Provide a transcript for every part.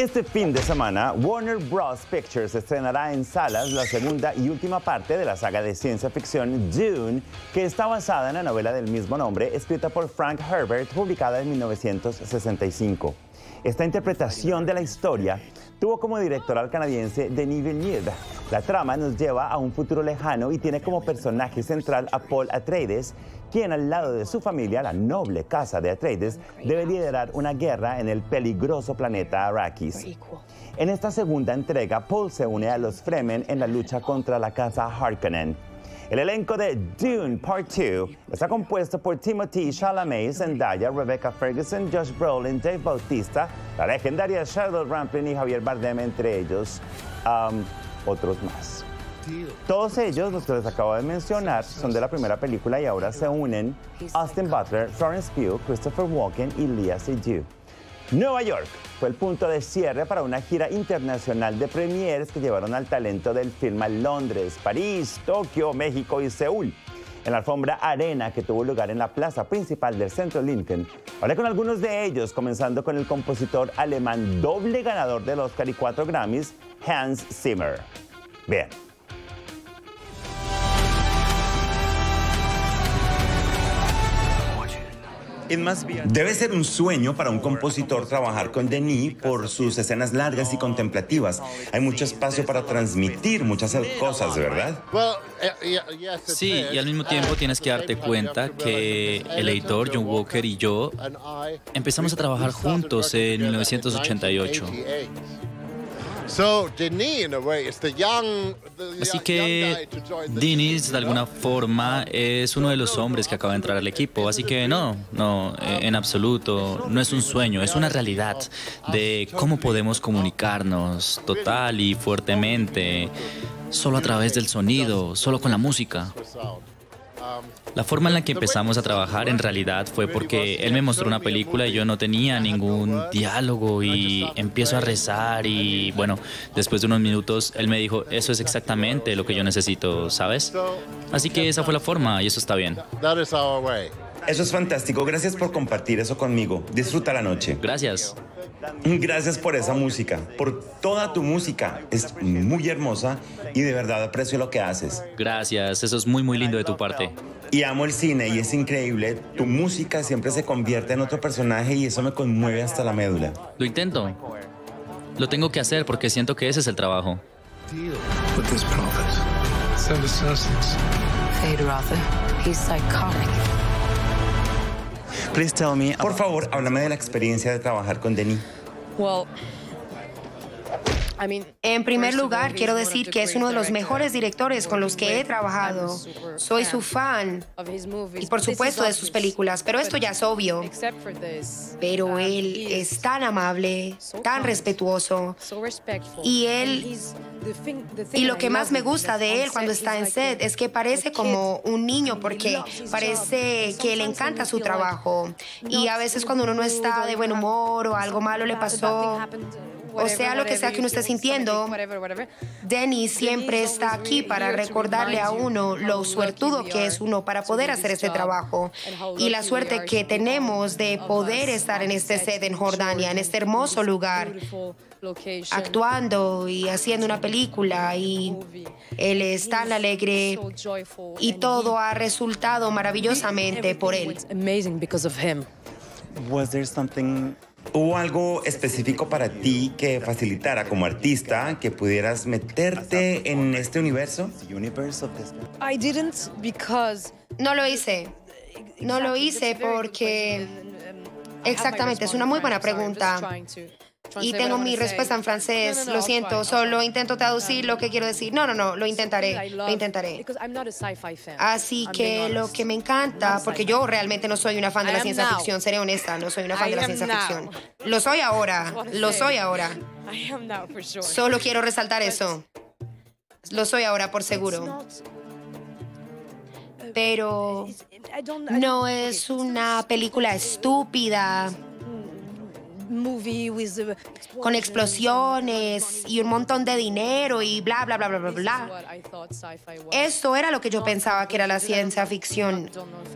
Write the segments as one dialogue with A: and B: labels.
A: Este fin de semana, Warner Bros. Pictures estrenará en salas la segunda y última parte de la saga de ciencia ficción Dune, que está basada en la novela del mismo nombre, escrita por Frank Herbert, publicada en 1965. Esta interpretación de la historia tuvo como director al canadiense Denis Villeneuve. La trama nos lleva a un futuro lejano y tiene como personaje central a Paul Atreides, quien al lado de su familia, la noble casa de Atreides, debe liderar una guerra en el peligroso planeta Arrakis. En esta segunda entrega, Paul se une a los Fremen en la lucha contra la casa Harkonnen. El elenco de Dune Part 2 está compuesto por Timothy Chalamet, Zendaya, Rebecca Ferguson, Josh Brolin, Dave Bautista, la legendaria Charlotte Rampling y Javier Bardem, entre ellos, um, otros más. Todos ellos, los que les acabo de mencionar, son de la primera película y ahora se unen Austin Butler, Florence Pugh, Christopher Walken y Leah Seydoux. Nueva York fue el punto de cierre para una gira internacional de premieres que llevaron al talento del film a Londres, París, Tokio, México y Seúl. En la alfombra arena que tuvo lugar en la plaza principal del centro Lincoln, hablé con algunos de ellos, comenzando con el compositor alemán doble ganador del Oscar y cuatro Grammys, Hans Zimmer. Bien.
B: Debe ser un sueño para un compositor trabajar con Denis por sus escenas largas y contemplativas. Hay mucho espacio para transmitir muchas cosas, ¿verdad?
C: Sí, y al mismo tiempo tienes que darte cuenta que el editor John Walker y yo empezamos a trabajar juntos en 1988. Así que Denis, de alguna forma, es uno de los hombres que acaba de entrar al equipo. Así que no, no, eh, en absoluto, no es un sueño, es una realidad de cómo podemos comunicarnos total y fuertemente, solo a través del sonido, solo con la música. La forma en la que empezamos a trabajar en realidad fue porque él me mostró una película y yo no tenía ningún diálogo y empiezo a rezar y bueno, después de unos minutos él me dijo, eso es exactamente lo que yo necesito, ¿sabes? Así que esa fue la forma y eso está bien.
B: Eso es fantástico. Gracias por compartir eso conmigo. Disfruta la noche.
C: Gracias.
B: Gracias por esa música, por toda tu música. Es muy hermosa y de verdad aprecio lo que haces.
C: Gracias, eso es muy muy lindo de tu parte.
B: Y amo el cine y es increíble. Tu música siempre se convierte en otro personaje y eso me conmueve hasta la médula.
C: Lo intento. Lo tengo que hacer porque siento que ese es el trabajo.
B: Por favor, háblame de la experiencia de trabajar con Denis.
D: En primer lugar, quiero decir que es uno de los mejores directores con los que he trabajado. Soy su fan y por supuesto de sus películas, pero esto ya es obvio. Pero él es tan amable, tan respetuoso y él y lo que más me gusta de él cuando está en set es que parece como un niño porque parece que le encanta su trabajo. Y a veces cuando uno no está de buen humor o algo malo le pasó, o sea, lo que sea que uno esté sintiendo, Denny siempre está aquí para recordarle a uno lo suertudo que es uno para poder hacer ese trabajo. y la suerte que tenemos de poder estar en este set en Jordania, en este hermoso lugar actuando y haciendo una película y él es tan alegre y todo ha resultado maravillosamente por él.
B: ¿Hubo algo específico para ti que facilitara como artista que pudieras meterte en este universo?
D: No lo hice. No lo hice porque... Exactamente, es una muy buena pregunta. Y tengo mi respuesta en francés, lo siento, solo intento traducir lo que quiero decir. No, no, no, lo intentaré, lo intentaré. Así que lo que me encanta, porque yo realmente no soy una fan de la ciencia ficción, seré honesta, no soy una fan de la ciencia ficción. Lo soy ahora, lo soy ahora. Solo quiero resaltar eso. Lo soy ahora por seguro. Pero no es una película estúpida con explosiones y un montón de dinero y bla, bla, bla, bla, bla, bla. Esto era lo que yo pensaba que era la ciencia ficción.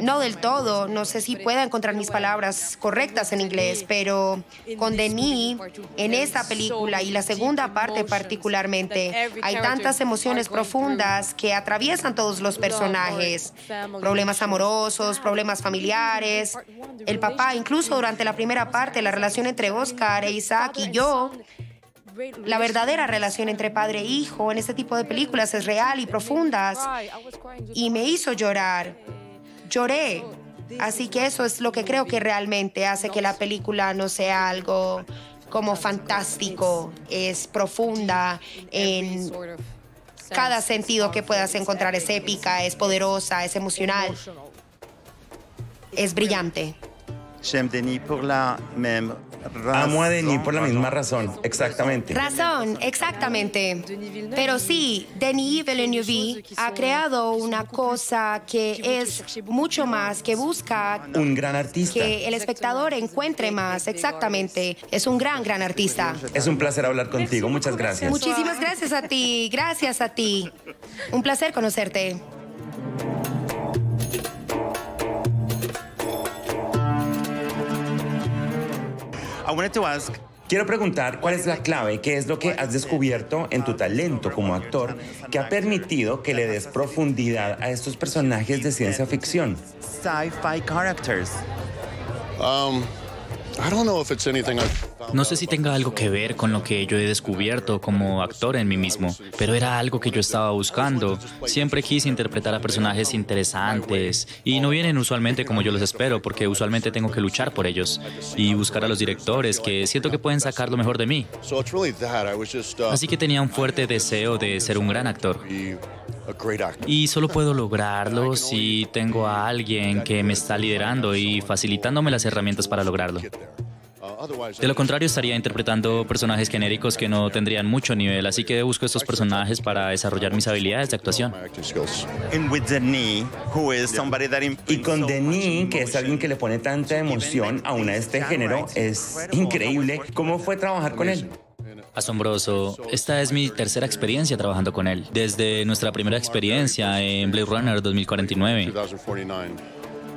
D: No del todo, no sé si pueda encontrar mis palabras correctas en inglés, pero con Denis, en esta película y la segunda parte particularmente, hay tantas emociones profundas que atraviesan todos los personajes. Problemas amorosos, problemas familiares. El papá, incluso durante la primera parte, la relación entre Oscar e Isaac y yo, la verdadera relación entre padre e hijo en este tipo de películas es real y profundas. Y me hizo llorar. Lloré. Así que eso es lo que creo que realmente hace que la película no sea algo como fantástico. Es profunda en cada sentido que puedas encontrar. Es épica, es poderosa, es emocional. Es brillante.
B: Amo a Denis por la misma razón, exactamente.
D: Razón, exactamente. Pero sí, Denis Villeneuve ha creado una cosa que es mucho más, que busca
B: Un gran artista.
D: que el espectador encuentre más, exactamente. Es un gran, gran artista.
B: Es un placer hablar contigo, muchas gracias.
D: Muchísimas gracias a ti, gracias a ti. Un placer conocerte.
B: Quiero preguntar cuál es la clave, qué es lo que has descubierto en tu talento como actor que ha permitido que le des profundidad a estos personajes de ciencia ficción.
A: Sci-fi characters.
E: Um,
C: No sé si tenga algo que ver con lo que yo he descubierto como actor en mí mismo, pero era algo que yo estaba buscando. Siempre quise interpretar a personajes interesantes y no vienen usualmente como yo los espero, porque usualmente tengo que luchar por ellos y buscar a los directores que siento que pueden sacar lo mejor de mí.
E: Uh,
C: Así que tenía un fuerte deseo de ser un gran actor. Y solo puedo lograrlo si tengo a alguien que me está liderando y facilitándome las herramientas para lograrlo.
E: Uh, otherwise,
C: De lo contrario, estaría interpretando personajes genéricos que no tendrían mucho nivel, así que busco estos personajes para desarrollar mis habilidades de actuación.
B: Y con Denis, que es alguien que le pone tanta emoción aún a este género, es increíble. ¿Cómo fue trabajar con él?
C: Asombroso. Esta es mi tercera experiencia trabajando con él. Desde nuestra primera experiencia en Blade Runner 2049.
E: 2049.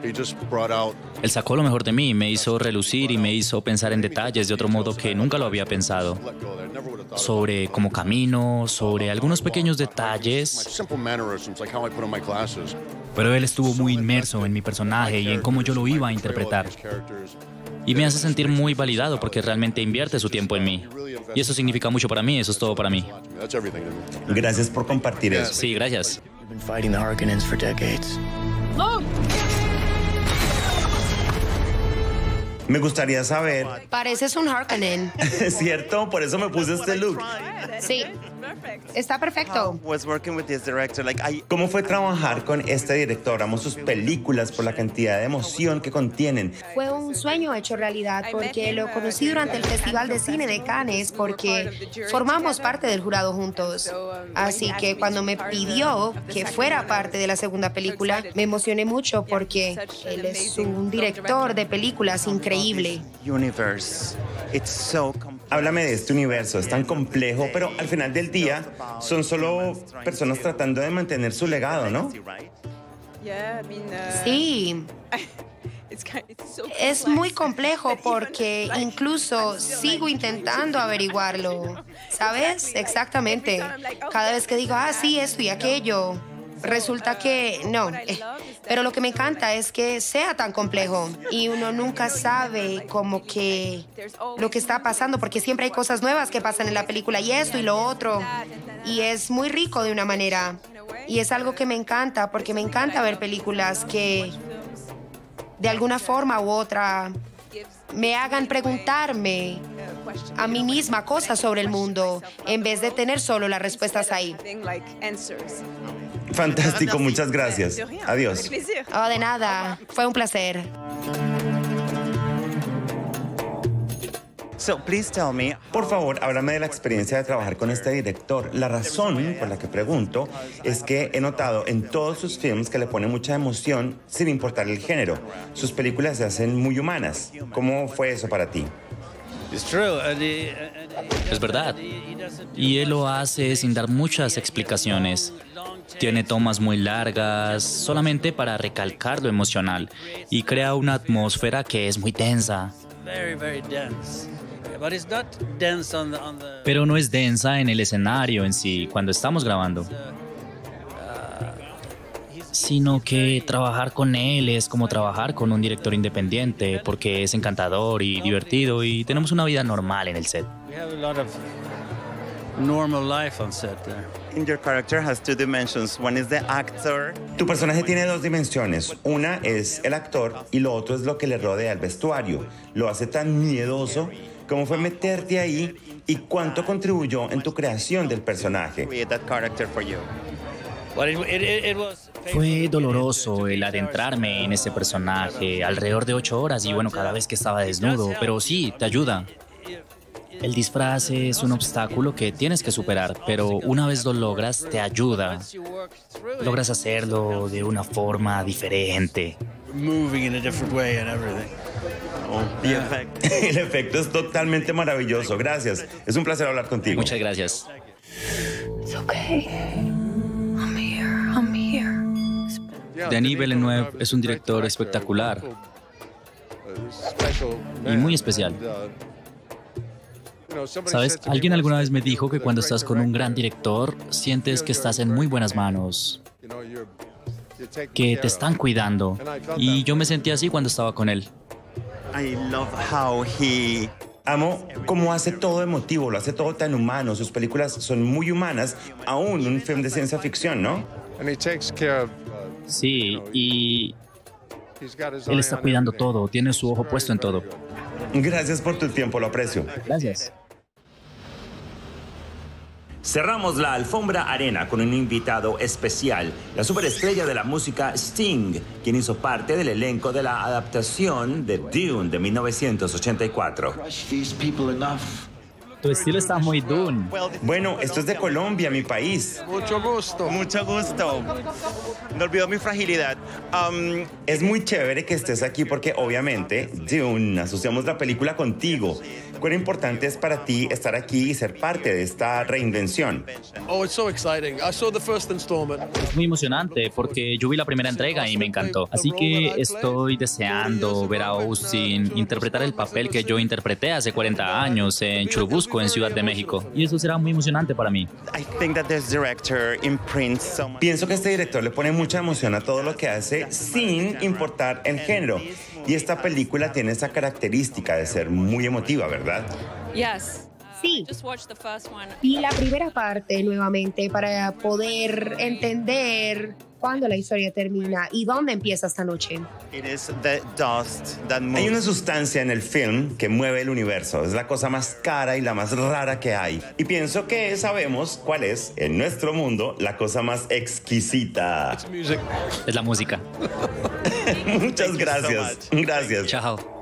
E: He just brought out
C: Él sacó lo mejor de mí, me hizo relucir y me hizo pensar en detalles de otro modo que nunca lo había pensado. Sobre cómo camino, sobre algunos pequeños detalles. Pero él estuvo muy inmerso en mi personaje y en cómo yo lo iba a interpretar. Y me hace sentir muy validado porque realmente invierte su tiempo en mí. Y eso significa mucho para mí, eso es todo para mí.
B: Gracias por compartir eso.
C: Sí, gracias.
F: We've been fighting the Harkonnens for decades.
B: Me gustaría saber,
D: Pareces un Harkonnen.
B: ¿es cierto? Por eso me puse este look.
D: Sí. Está perfecto.
A: was working with this director, like I
B: ¿Cómo fue trabajar con este director? Amo sus películas por la cantidad de emoción que contienen.
D: Fue un sueño hecho realidad porque lo conocí durante el Festival de Cine de Cannes porque formamos parte del jurado juntos. Así que cuando me pidió que fuera parte de la segunda película, me emocioné mucho porque él es un director de películas increíble.
A: universe. It's so complex.
B: Háblame de este universo, es tan complejo, pero al final del día son solo personas tratando de mantener su legado, ¿no?
D: Sí, es muy complejo porque incluso sigo intentando averiguarlo. ¿Sabes? Exactamente. Cada vez que digo, ah, sí, esto y aquello, resulta que no. Pero lo que me encanta es que sea tan complejo y uno nunca sabe como que lo que está pasando porque siempre hay cosas nuevas que pasan en la película y esto y lo otro. Y es muy rico de una manera. Y es algo que me encanta porque me encanta ver películas que de alguna forma u otra me hagan preguntarme a mí misma cosas sobre el mundo en vez de tener solo las respuestas ahí.
B: Fantástico, muchas gracias. Adiós.
D: Oh, de nada, fue un placer.
A: So please tell me,
B: Por favor, háblame de la experiencia de trabajar con este director. La razón por la que pregunto es que he notado en todos sus films que le pone mucha emoción sin importar el género. Sus películas se hacen muy humanas. ¿Cómo fue eso para ti?
C: Es verdad. Y él lo hace sin dar muchas explicaciones. Tiene tomas muy largas, solamente para recalcar lo emocional, y crea una atmósfera que es muy tensa. Pero no es densa en el escenario en sí, cuando estamos grabando. Sino que trabajar con él es como trabajar con un director independiente, porque es encantador y divertido y tenemos una vida normal en el set.
A: Tu personaje tiene dos dimensiones. Una es el actor y lo otro es lo que le rodea el vestuario. Lo hace tan miedoso ¿Cómo fue meterte ahí y cuánto contribuyó en tu creación del personaje?
C: Fue doloroso el adentrarme en ese personaje alrededor de ocho horas y bueno, cada vez que estaba desnudo, pero sí, te ayuda. El disfraz es un obstáculo que tienes que superar, pero una vez lo logras, te ayuda. Logras hacerlo de una forma diferente.
A: El efecto es totalmente maravilloso. Gracias. Es un placer hablar contigo.
C: Muchas gracias. Denis Villeneuve es un director espectacular y muy especial. ¿Sabes? Alguien alguna vez me dijo que cuando estás con un gran director, sientes que estás en muy buenas manos, que te están cuidando. Y yo me sentí así cuando estaba con él.
A: I love how he Amo cómo hace todo emotivo, lo hace todo tan humano. Sus películas son muy humanas, aún un film de ciencia ficción, ¿no?
C: Sí, y él está cuidando todo, tiene su ojo puesto en todo.
A: Gracias por tu tiempo, lo aprecio.
C: Gracias.
F: Cerramos la alfombra arena con un invitado especial, la superestrella de la música Sting, quien hizo parte del elenco de la adaptación de Dune de 1984.
C: Tu estilo está muy dune.
A: Bueno, esto es de Colombia, mi país.
G: Mucho gusto.
A: Mucho gusto. No olvido mi fragilidad. Um, es muy chévere que estés aquí porque obviamente, Dune, asociamos la película contigo. ¿Cuán importante es para ti estar aquí y ser parte de esta reinvención?
G: Oh, it's so exciting. I saw the first installment.
C: Es muy emocionante porque yo vi la primera entrega y me encantó. Así que estoy deseando ver a Austin interpretar el papel que yo interpreté hace 40 años en Churubusco, en Ciudad de México. Y eso será muy emocionante para mí.
A: Pienso que este director le pone mucha emoción a todo lo que hace sin importar el género. Y esta película tiene esa característica de ser muy emotiva, ¿verdad?
D: Sí. Vi la primera parte nuevamente para poder entender cuándo la historia termina y dónde empieza esta noche.
A: Hay una sustancia en el film que mueve el universo. Es la cosa más cara y la más rara que hay. Y pienso que sabemos cuál es, en nuestro mundo, la cosa más exquisita.
C: Es la música.
A: Muchas gracias. Gracias.
C: Chao.